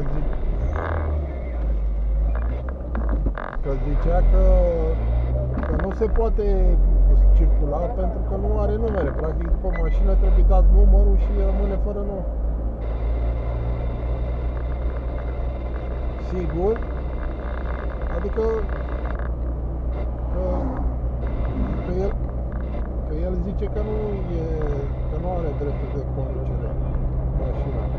zic, că zicea că, că nu se poate circula pentru că nu are numere. Practic, după mașină trebuie dat numărul și rămâne fără număr. Sigur, adică că, că el că el zice că nu e că nu are dreptul de conducere mașina.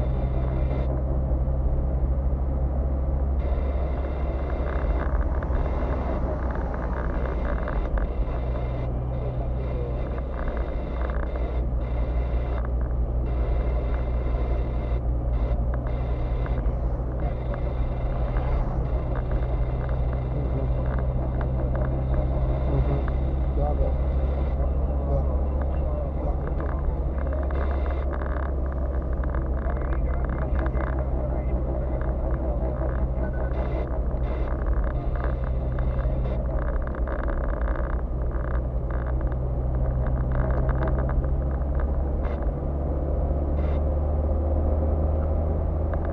Mhm. Da, da. Da. Da.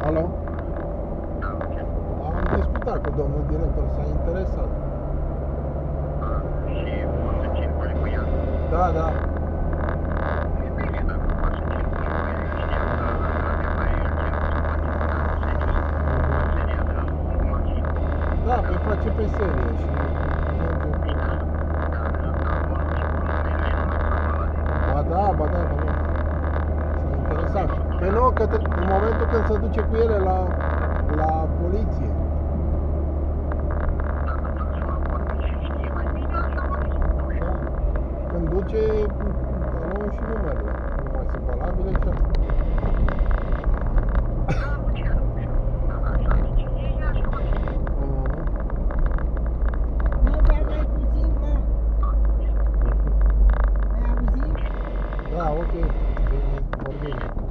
Alo? Am discutat cu domnul director, s-a interesat. Și poți să țin cu ea. Da, da. E bine, dacă poți să țin cu ea, știu că într-adevăr el ține să faci seria de mașini. Da, pe face pe serie și către, în momentul când se duce cu ele la, la poliție. Când duce nu și numerele, nu mai sunt valabile și atât. Da, ok, vorbim.